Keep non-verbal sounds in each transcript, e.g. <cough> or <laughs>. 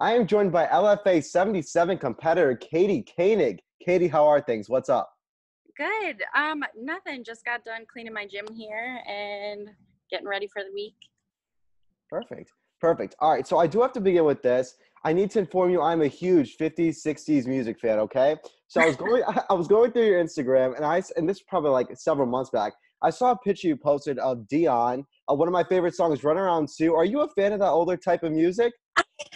I am joined by LFA 77 competitor Katie Koenig. Katie, how are things? What's up? Good. Um, nothing. Just got done cleaning my gym here and getting ready for the week. Perfect. Perfect. All right. So I do have to begin with this. I need to inform you I'm a huge 50s, 60s music fan, okay? So I was going <laughs> I was going through your Instagram and I and this is probably like several months back. I saw a picture you posted of Dion, uh, one of my favorite songs, Runaround Sue. Are you a fan of that older type of music?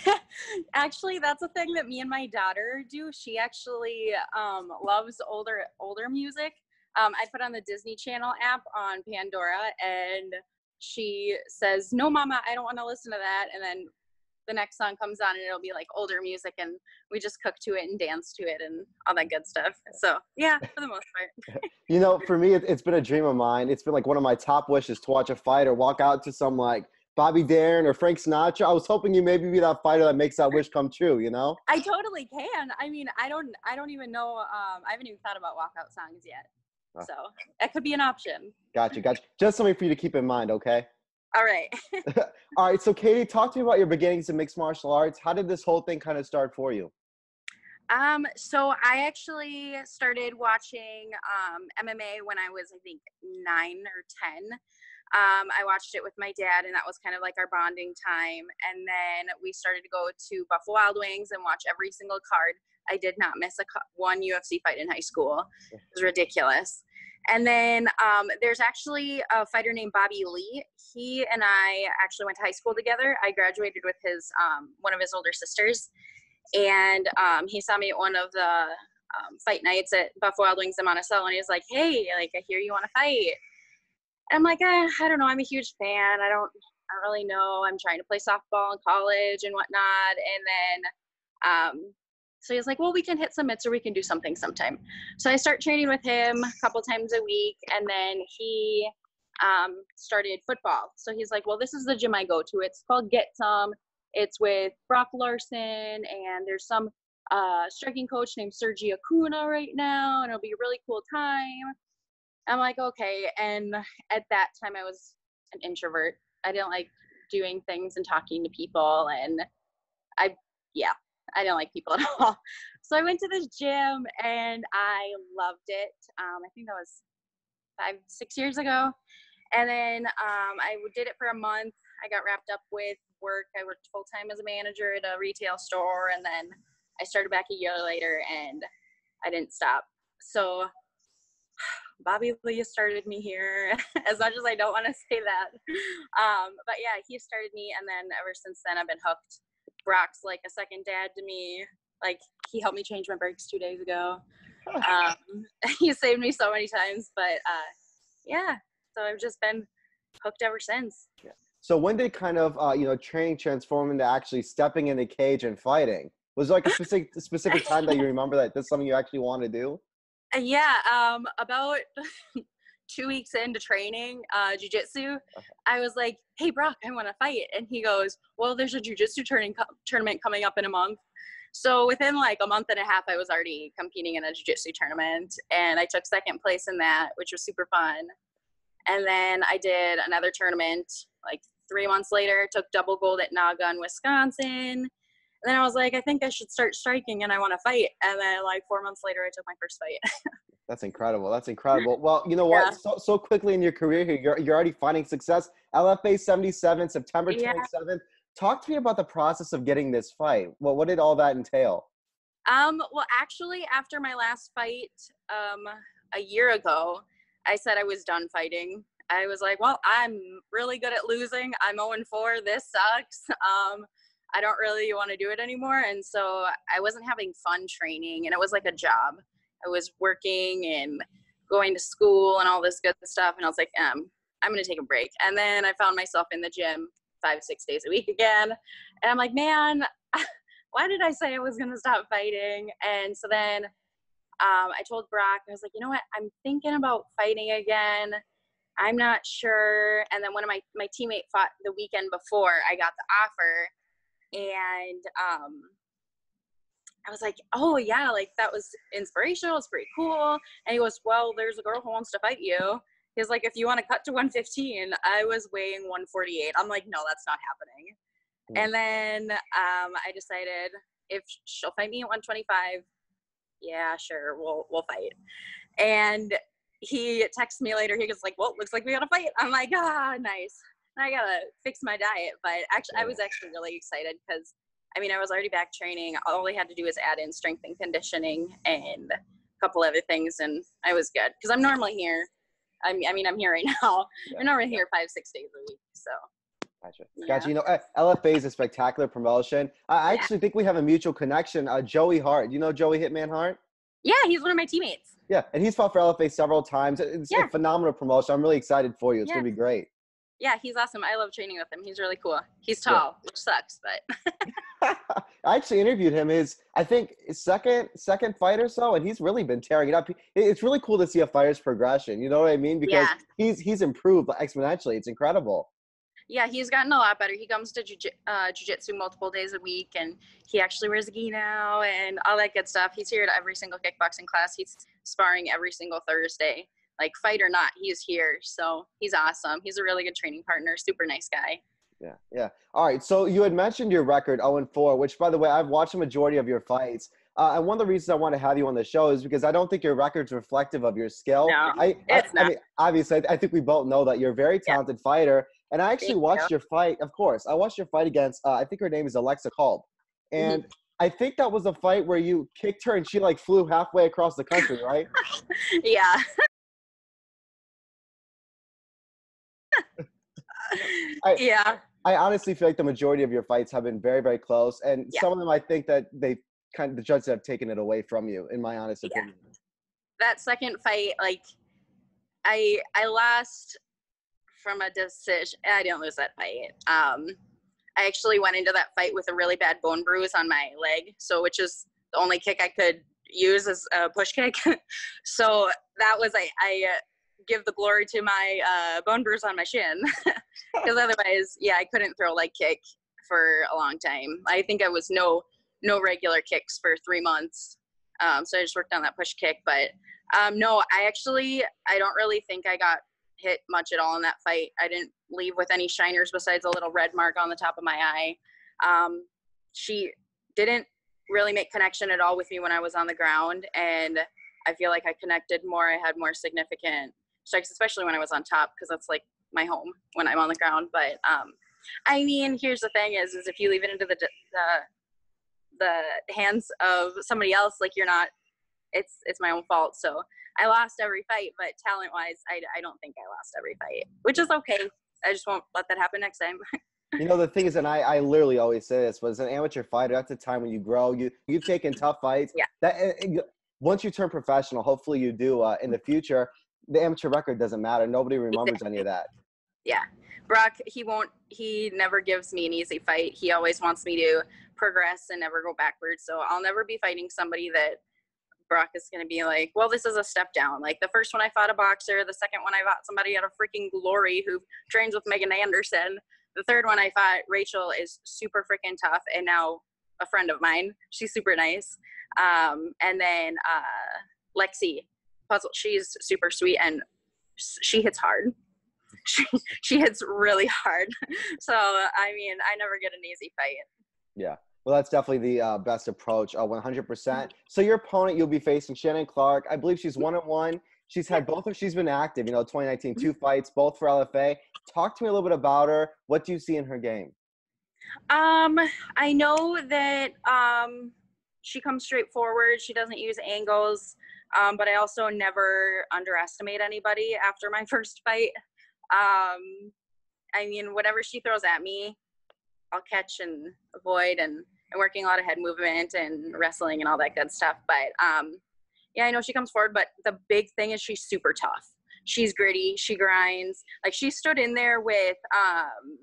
<laughs> actually, that's a thing that me and my daughter do. She actually um, loves older older music. Um, I put on the Disney Channel app on Pandora, and she says, "No, Mama, I don't want to listen to that." And then the next song comes on and it'll be like older music and we just cook to it and dance to it and all that good stuff so yeah for the most part <laughs> you know for me it, has been a dream of mine it's been like one of my top wishes to watch a fight or walk out to some like bobby darin or frank sinatra i was hoping you maybe be that fighter that makes that wish come true you know i totally can i mean i don't i don't even know um, i haven't even thought about walkout songs yet ah. so that could be an option gotcha gotcha just something for you to keep in mind okay all right. <laughs> All right. So, Katie, talk to me about your beginnings in mixed martial arts. How did this whole thing kind of start for you? Um, so I actually started watching um, MMA when I was, I think, nine or 10. Um, I watched it with my dad, and that was kind of like our bonding time. And then we started to go to Buffalo Wild Wings and watch every single card. I did not miss a one UFC fight in high school. It was ridiculous. And then um, there's actually a fighter named Bobby Lee. He and I actually went to high school together. I graduated with his um, one of his older sisters, and um, he saw me at one of the um, fight nights at Buffalo Wild Wings in Monticello, and he was like, "Hey, like I hear you want to fight." I'm like, eh, I don't know. I'm a huge fan. I don't, I don't really know. I'm trying to play softball in college and whatnot. And then um, so he's like, well, we can hit some mitts or we can do something sometime. So I start training with him a couple times a week. And then he um, started football. So he's like, well, this is the gym I go to. It's called Get Some. It's with Brock Larson. And there's some uh, striking coach named Sergi Acuna right now. And it'll be a really cool time. I'm like, okay. And at that time, I was an introvert. I didn't like doing things and talking to people. And I, yeah, I didn't like people <laughs> at all. So I went to this gym and I loved it. Um, I think that was five, six years ago. And then um, I did it for a month. I got wrapped up with work. I worked full time as a manager at a retail store. And then I started back a year later and I didn't stop. So Bobby Lee started me here, <laughs> as much as I don't want to <laughs> say that. Um, but yeah, he started me. And then ever since then, I've been hooked. Brock's like a second dad to me. Like he helped me change my brakes two days ago. <laughs> Um, he saved me so many times, but uh, yeah. So I've just been hooked ever since. Yeah. So when did kind of uh, you know training transform into actually stepping in the cage and fighting? Was there like a specific specific time that you remember that that's something you actually want to do? Yeah, um, about <laughs> two weeks into training uh, jujitsu. I was like, "Hey, Brock, I want to fight," and he goes, "Well, there's a jujitsu turning co- tournament coming up in a month." So within like a month and a half, I was already competing in a jujitsu tournament, and I took second place in that, which was super fun. And then I did another tournament like three months later, took double gold at Naga in Wisconsin. And then I was like, I think I should start striking and I want to fight. And then like four months later, I took my first fight. <laughs> That's incredible. That's incredible. Well, you know what? Yeah. So, so quickly in your career here, you're, you're already finding success. LFA 77, September 27th. Yeah. Talk to me about the process of getting this fight. Well, what did all that entail? Um, well, actually, after my last fight um, a year ago, I said I was done fighting. I was like, well, I'm really good at losing. I'm 0 4. This sucks. <laughs> Um, I don't really want to do it anymore. And so I wasn't having fun training, and it was like a job. I was working and going to school and all this good stuff. And I was like, um, I'm going to take a break. And then I found myself in the gym five, six days a week <laughs> again. And I'm like, man, <laughs> why did I say I was going to stop fighting? And so then um, I told Brock, I was like, you know what? I'm thinking about fighting again. I'm not sure. And then one of my, my teammate fought the weekend before I got the offer. And um, I was like, oh yeah, like that was inspirational. It's pretty cool. And he goes, well, there's a girl who wants to fight you. He's like, if you want to cut to 115, I was weighing 148. I'm like, no, that's not happening. Mm. And then um, I decided if she'll fight me at 125, yeah, sure, we'll we'll fight. And he texts me later. He goes like, "Well, looks like we got to fight." I'm like, "Ah, nice." I gotta fix my diet, but actually, I was actually really excited because I mean, I was already back training. All I had to do was add in strength and conditioning and a couple other things, and I was good because I'm normally here. I mean, I mean, I'm here right <laughs> now. Yeah. I'm normally here five, six days a week. So. Gotcha. Yeah. Gotcha. You know, eh, LFA is a spectacular promotion. I actually think we have a mutual connection. Uh, Joey Hart. You know Joey Hitman Hart? Yeah, he's one of my teammates. Yeah, and he's fought for LFA several times. It's yeah. a phenomenal promotion. I'm really excited for you. It's yeah. gonna be great yeah, he's awesome. I love training with him. He's really cool. He's tall, yeah. which sucks, but <laughs> I actually interviewed him. His I think his second second fight or so, and he's really been tearing it up. It's really cool to see a fighter's progression. You know what I mean? Because yeah. he's he's improved exponentially. It's incredible. Yeah, he's gotten a lot better. He comes to jiu- uh, jiu-jitsu multiple days a week, and he actually wears a gi now and all that good stuff. He's here to every single kickboxing class. He's sparring every single Thursday like fight or not, he's here. So he's awesome. He's a really good training partner, super nice guy. Yeah, yeah. All right. So you had mentioned your record 0 and 4, which by the way, I've watched the majority of your fights. Uh, and one of the reasons I want to have you on the show is because I don't think your record's reflective of your skill. No, I, it's I, not. I mean, obviously, I think we both know that you're a very talented yeah. fighter. And I actually Thank watched you. your fight. Of course, I watched your fight against. Uh, I think her name is Alexa Kolb, and mm-hmm. I think that was a fight where you kicked her and she like flew halfway across the country, right? <laughs> yeah. <laughs> I, yeah. I honestly feel like the majority of your fights have been very, very close, and yeah. some of them I think that they kind of the judges have taken it away from you. In my honest opinion. Yeah. That second fight, like, I I lost from a decision. I didn't lose that fight. Um, I actually went into that fight with a really bad bone bruise on my leg, so which is the only kick I could use as a push kick. <laughs> so that was I I give the glory to my uh, bone bruise on my shin. <laughs> Because otherwise yeah i couldn't throw leg kick for a long time. I think i was no no regular kicks for three months. Um, so i just worked on that push kick but um, no i actually i don't really think i got hit much at all in that fight. I didn't leave with any shiners besides a little red mark on the top of my eye. Um, she didn't really make connection at all with me when i was on the ground and i feel like i connected more i had more significant strikes, especially when I was on top, because that's like my home when I'm on the ground. But um, I mean, here's the thing: is is if you leave it into the the the hands of somebody else, like you're not. It's it's my own fault. So I lost every fight, but talent wise, I I don't think I lost every fight, which is okay. I just won't let that happen next time. <laughs> you know the thing is and I, I literally always say this but as an amateur fighter that's the time when you grow you you've taken tough fights yeah that once you turn professional hopefully you do uh, in the future the amateur record doesn't matter. Nobody remembers exactly. any of that. Yeah. Brock, he won't, he never gives me an easy fight. He always wants me to progress and never go backwards. So I'll never be fighting somebody that Brock is going to be like, well, this is a step down. Like the first one I fought a boxer, the second one I fought somebody out of freaking glory who trains with Megan Anderson. The third one I fought, Rachel is super freaking tough and now a friend of mine. She's super nice. Um, and then uh, Lexi, puzzle. She's super sweet and she hits hard. <laughs> She she hits really hard. <laughs> So I mean, I never get an easy fight. Yeah. Well, that's definitely the uh, best approach, uh, 100%. So your opponent, you'll be facing Shannon Clark. I believe she's one and one. She's had both of she's been active. You know, 2019, two fights, both for LFA. Talk to me a little bit about her. What do you see in her game? Um, I know that um, she comes straight forward. She doesn't use angles. Um, but I also never underestimate anybody after my <laughs> first fight. Um, I mean, whatever she throws at me, I'll catch and avoid, and I'm working a lot of head movement and wrestling and all that good stuff. But um, yeah, I know she comes forward, but the big thing is she's super tough. She's gritty. She grinds. Like she stood in there with um,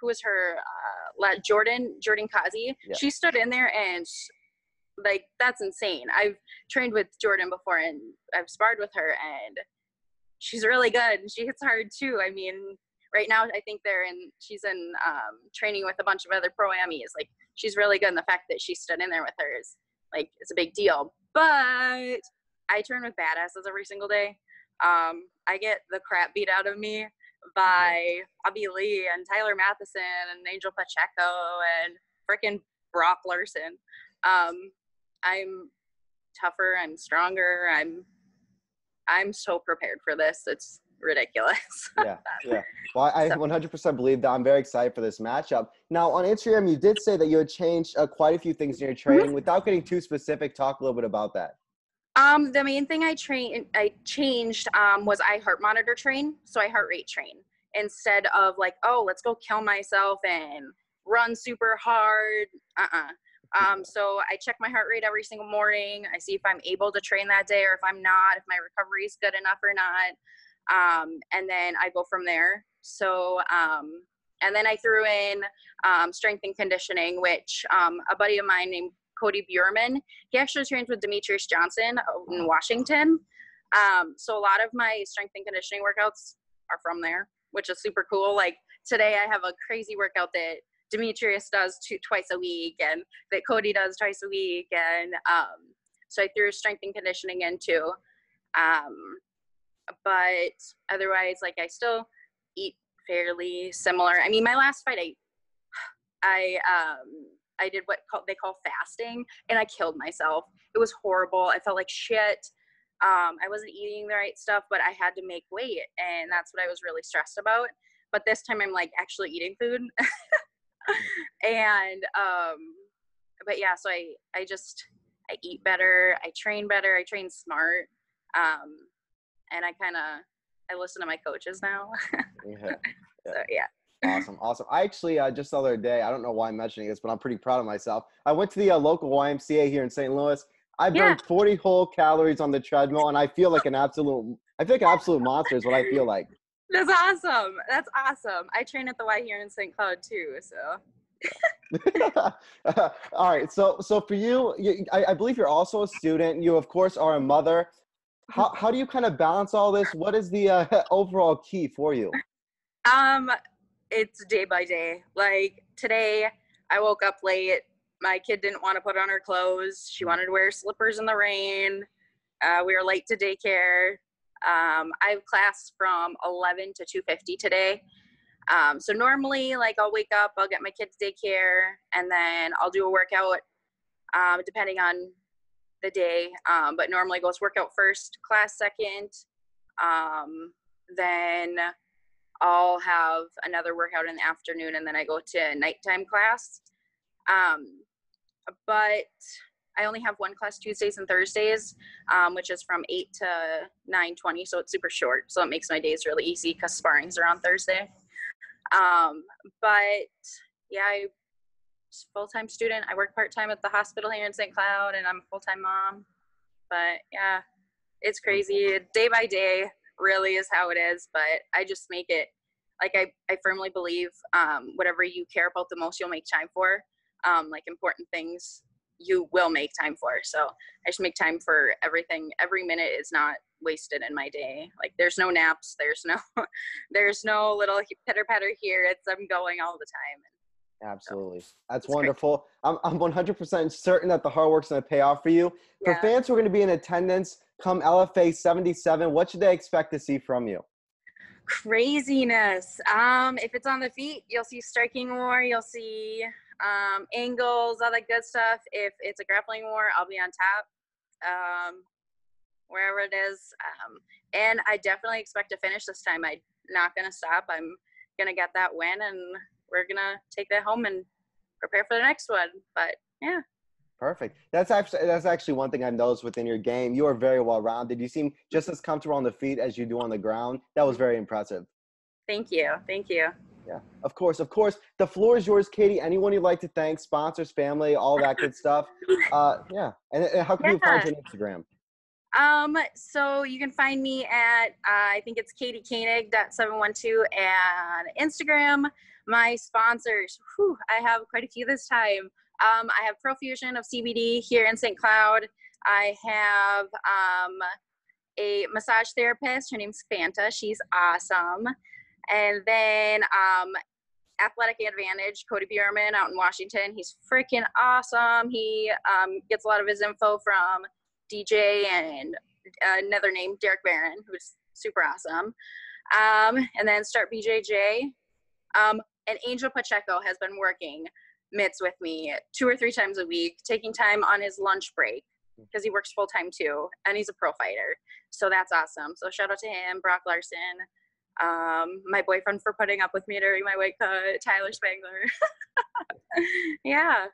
who was her uh, Jordan Jordan Kazi. Yeah. She stood in there and like that's insane. I've trained with Jordan before and I've sparred with her and she's really good. And she hits hard too. I mean, right now I think they're in she's in um, training with a bunch of other pro amis. Like she's really good and the fact that she stood in there with her is like it's a big deal. But I train with badasses every single day. Um, I get the crap beat out of me by Bobby Lee and Tyler Matheson and Angel Pacheco and freaking Brock Larson. Um, I'm tougher. I'm stronger. I'm I'm so prepared for this. It's ridiculous. <laughs> yeah, yeah. Well, I 100% believe that. I'm very excited for this matchup. Now, on Instagram, you did say that you had changed uh, quite a few things in your training. Mm-hmm. Without getting too specific, talk a little bit about that. Um, the main thing I train I changed um, was I heart monitor train, so I heart rate train instead of like, oh, let's go kill myself and run super hard. Uh-uh. Um, so I check my heart rate every single morning. I see if I'm able to train that day or if I'm not, if my recovery is good enough or not. Um, and then I go from there. So, um, and then I threw in um, strength and conditioning, which um, a buddy of mine named Cody Bjurman, he actually trains with Demetrious Johnson in Washington. Um, so a lot of my strength and conditioning workouts are from there, which is super cool. Like today, I have a crazy workout that Demetrious does two, twice a week and that Cody does twice a week. And um, so I threw strength and conditioning into. Um, but otherwise, like I still eat fairly similar. I mean, my last fight, I, I, um, I did what call, they call fasting and I killed myself. It was horrible. I felt like shit. Um, I wasn't eating the right stuff, but I had to make weight. And that's what I was really stressed about. But this time I'm like actually eating food. <laughs> <laughs> and um but yeah so i i just i eat better i train better i train smart um and i kind of i listen to my coaches now. <laughs> Yeah. so yeah. Awesome awesome. I actually uh, just the other day i don't know why i'm mentioning this but i'm pretty proud of myself. I went to the uh, local ymca here in st louis. I burned yeah. 40 whole calories on the treadmill and i feel like an absolute i feel like an absolute monster is what i feel like that's awesome. That's awesome. I train at the Y here in St. Cloud too, so. <laughs> All right. So, so for you, you I, I, believe you're also a student. You, of course, are a mother. How how do you kind of balance all this? What is the uh, <laughs> overall key for you? Um, it's day by day. Like today, I woke up late. My kid didn't want to put on her clothes. She wanted to wear slippers in the rain. Uh, we were late to daycare. Um, I have class from 11 to 2:50 today. Um, so normally, like I'll wake up, I'll get my kids daycare, and then I'll do a workout, um, depending on the day. Um, but normally goes workout first, class second. Um, then I'll have another workout in the afternoon, and then I go to nighttime class. Um, but I only have one class Tuesdays and Thursdays, um, which is from 8 to 9.20, so it's super short. So it makes my days really easy because sparrings are on Thursday. Um, but yeah, I full-time student. I work part-time at the hospital here in St. Cloud, and I'm a full-time mom. But yeah, it's crazy. Day by day really is how it is, but I just make it like I, I firmly believe um, whatever you care about the most, you'll make time for. Um, like important things you will make time for. So I just make time for everything. Every minute is not wasted in my day. Like there's no naps, there's no <laughs> there's no little pitter patter here. It's I'm going all the time. Absolutely. That's wonderful. I'm, I'm 100% certain that the hard work's going to pay off for you. For fans who are going to be in attendance come LFA 77, what should they expect to see from you? Craziness. Um, if it's on the feet, you'll see striking war. You'll see um, angles, all that good stuff. If it's a grappling war, I'll be on top, um, wherever it is. Um, and I definitely expect to finish this time. I'm not going to stop. I'm going to get that win, and we're going to take that home and prepare for the next one. But yeah. Perfect. That's actually that's actually one thing I noticed within your game. You are very well rounded. You seem just as comfortable on the feet as you do on the ground. That was very impressive. Thank you. Thank you. Yeah, of course, of course. The floor is yours, Katie. Anyone you'd like to thank, sponsors, family, all that good stuff. Uh, yeah. And, and how can yeah. you find you on Instagram? Um, so you can find me at uh, I think it's Katie seven one two and Instagram. My sponsors, whew, I have quite a few this time. Um, I have Profusion of CBD here in St. Cloud. I have um, a massage therapist. Her name's Fanta. She's awesome. And then um, Athletic Advantage, Cody Bjurman out in Washington. He's freaking awesome. He um, gets a lot of his info from DJ and another name, Derek Barron, who's super awesome. um, and then start BJJ. Um, and Angel Pacheco has been working mitts with me two or three times a week, taking time on his lunch break because he works full time too, and he's a pro fighter. So that's awesome. So shout out to him, Brock Larson, um, my boyfriend for putting up with me during my weight cut, Tyler Spangler. <laughs> yeah.